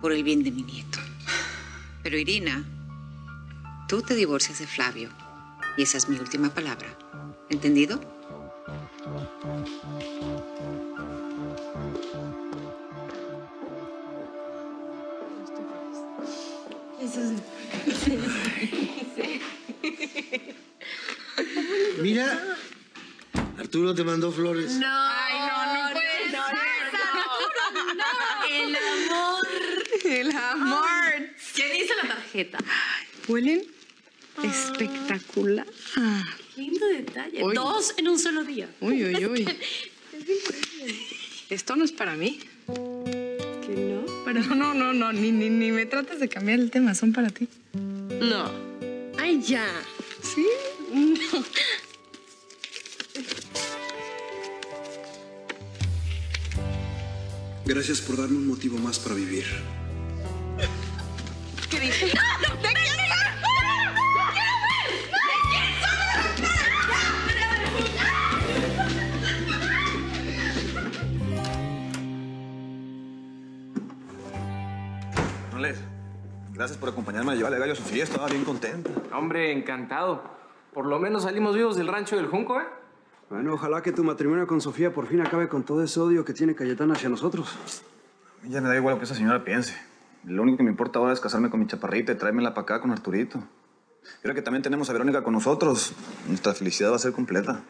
por el bien de mi nieto. Pero Irina, tú te divorcias de Flavio y esa es mi última palabra. ¿Entendido? Mira, Arturo te mandó flores. No, no, puede no, El amor. El amor. ¿Quién hizo la tarjeta? Huelen espectacular. Lindo detalle. Dos en un solo día. Uy, uy, uy. Esto no es para mí. ¿Que no? Pero no, no, no, ni, ni, ni me trates de cambiar el tema, son para ti. No. Ay, ya. ¿Sí? No. Gracias por darme un motivo más para vivir. ¿Qué dije? ¡No! ¡De quién Gracias por acompañarme a llevarle a Gallo a su fiesta. Estaba bien contenta. Hombre, encantado. Por lo menos salimos vivos del rancho del Junco, ¿eh? Bueno, ojalá que tu matrimonio con Sofía por fin acabe con todo ese odio que tiene Cayetana hacia nosotros. A mí ya me da igual lo que esa señora piense. Lo único que me importa ahora es casarme con mi chaparrita y tráemela para acá con Arturito. Y ahora que también tenemos a Verónica con nosotros, nuestra felicidad va a ser completa.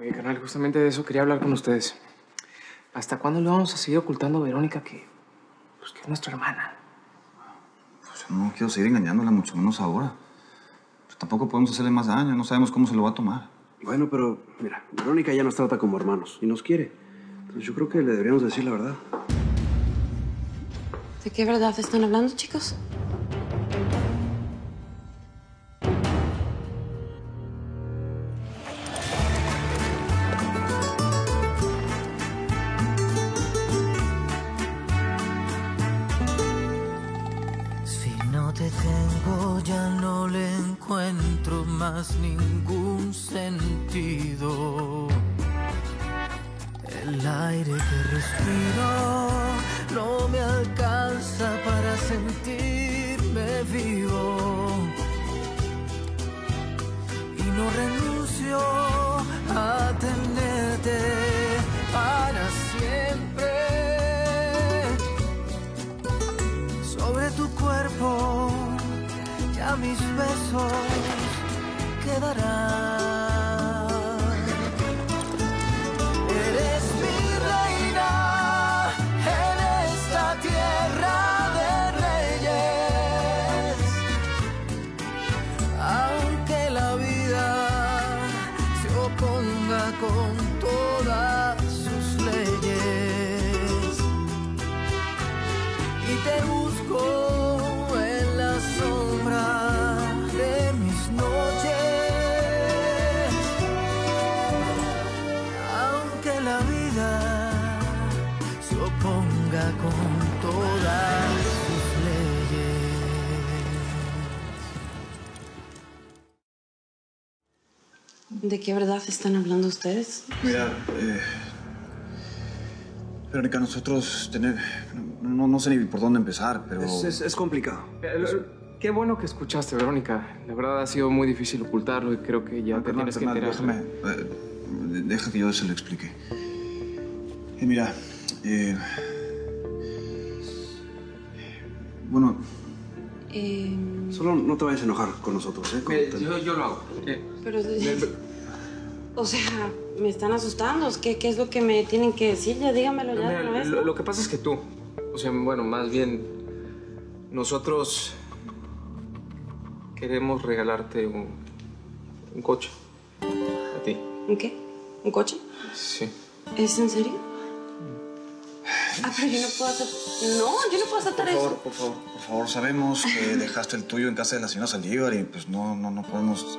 Oye, canal, justamente de eso quería hablar con ustedes. ¿Hasta cuándo le vamos a seguir ocultando a Verónica que, pues, que es nuestra hermana? Pues no quiero seguir engañándola, mucho menos ahora. Pero tampoco podemos hacerle más daño, no sabemos cómo se lo va a tomar. Bueno, pero mira, Verónica ya nos trata como hermanos y nos quiere. Entonces yo creo que le deberíamos decir la verdad. ¿De qué verdad están hablando, chicos? Si no te tengo ya no le encuentro más ningún sentido. El aire que respiro no me alcanza para sentirme vivo. Y no renuncio a tenerte para siempre. Sobre tu cuerpo ya mis besos quedarán. ¿De qué verdad están hablando ustedes? Mira, eh, Verónica, nosotros tener, no, no sé ni por dónde empezar, pero... Es, es- es complicado. Eh, Qué bueno que escuchaste, Verónica. La verdad ha sido muy difícil ocultarlo y creo que ya te Carnal, tienes que enterar. déjame, eh, deja que yo se lo explique. Eh, mira, eh, bueno, Eh, Solo no te vayas a enojar con nosotros, ¿eh? Con- yo, yo lo hago. Eh, pero... O sea, me están asustando. ¿Qué, ¿Qué es lo que me tienen que decir? Ya dígamelo ya de Mira, una vez. lo, lo que pasa es que tú, o sea, bueno, más bien nosotros queremos regalarte un, un coche a ti. ¿Un qué? ¿Un coche? Sí. ¿Es en serio? Ah, pero yo no puedo hacer... No, yo no puedo aceptar por favor, eso. por favor, por favor, sabemos que dejaste el tuyo en casa de la señora Saldívar y pues no, no, no podemos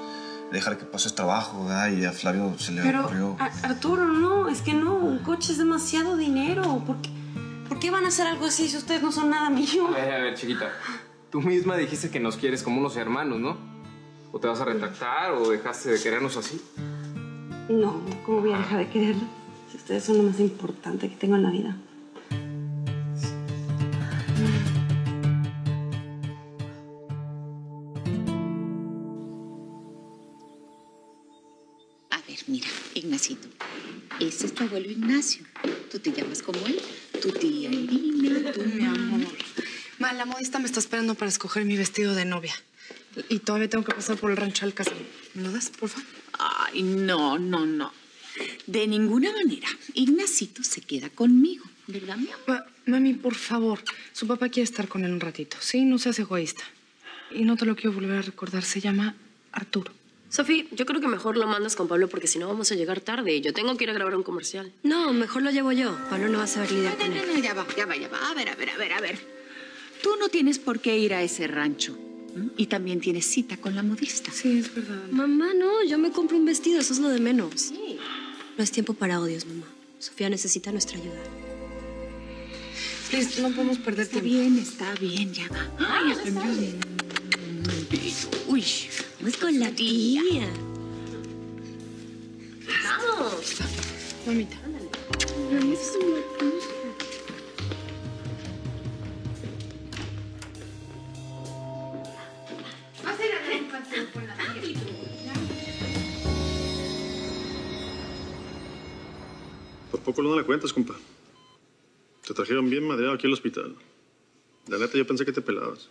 dejar que pases trabajo, ¿verdad? Y a Flavio se le Pero, ocurrió... Ar- Arturo, no, es que no, un coche es demasiado dinero. ¿Por qué, ¿Por qué van a hacer algo así si ustedes no son nada mío? A ver, a ver, chiquita. Tú misma dijiste que nos quieres como unos hermanos, ¿no? ¿O te vas a retractar o dejaste de querernos así? No, ¿cómo voy a dejar de quererlo? Si ustedes son lo más importante que tengo en la vida. Mira, Ignacito, ese es tu abuelo Ignacio. Tú te llamas como él, tu tía Irina, tu Mi amor. Ma, la modista me está esperando para escoger mi vestido de novia. Y todavía tengo que pasar por el rancho al casino. ¿Me lo das, por favor? Ay, no, no, no. De ninguna manera. Ignacito se queda conmigo, ¿verdad, mi amor? Ma- mami, por favor. Su papá quiere estar con él un ratito. Sí, no seas egoísta. Y no te lo quiero volver a recordar. Se llama Arturo. Sofi, yo creo que mejor lo mandas con Pablo porque si no vamos a llegar tarde. Yo tengo que ir a grabar un comercial. No, mejor lo llevo yo. Pablo no va a saber lidiar No, con no, él. no, ya va, ya va, ya va. A ver, a ver, a ver, a ver. Tú no tienes por qué ir a ese rancho. Y también tienes cita con la modista. Sí, es verdad. Mamá, no, yo me compro un vestido, eso es lo de menos. No es tiempo para odios, mamá. Sofía necesita nuestra ayuda. Please, no podemos perder Está tiempo. bien, está bien, ya va. Ay, está bien. Uy, Vamos con la tía. Mamita. Por poco no la cuentas, compa. Te trajeron bien madreado aquí al hospital. La neta, yo pensé que te pelabas.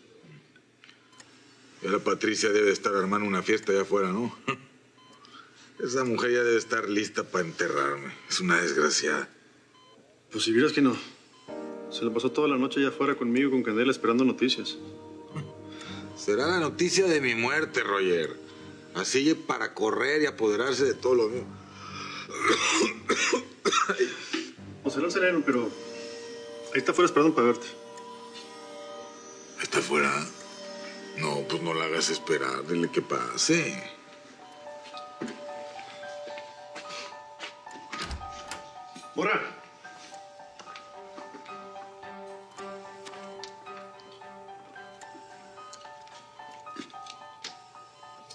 Ya la Patricia debe estar armando una fiesta allá afuera, ¿no? Esa mujer ya debe estar lista para enterrarme. Es una desgraciada. Pues si vieras que no. Se la pasó toda la noche allá afuera conmigo con Candela esperando noticias. Será la noticia de mi muerte, Roger. Así para correr y apoderarse de todo lo mío. O el sereno, pero ahí está afuera esperando para verte. ¿Está afuera? No, pues no la hagas esperar. Dile que pase. ¡Mora!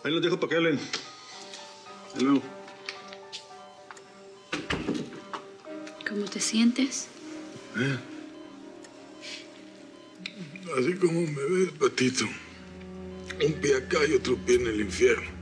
Ahí los dejo para que hablen. Hasta luego. ¿Cómo te sientes? ¿Eh? Así como me ves, Patito. Un pie acá y otro pie en el infierno.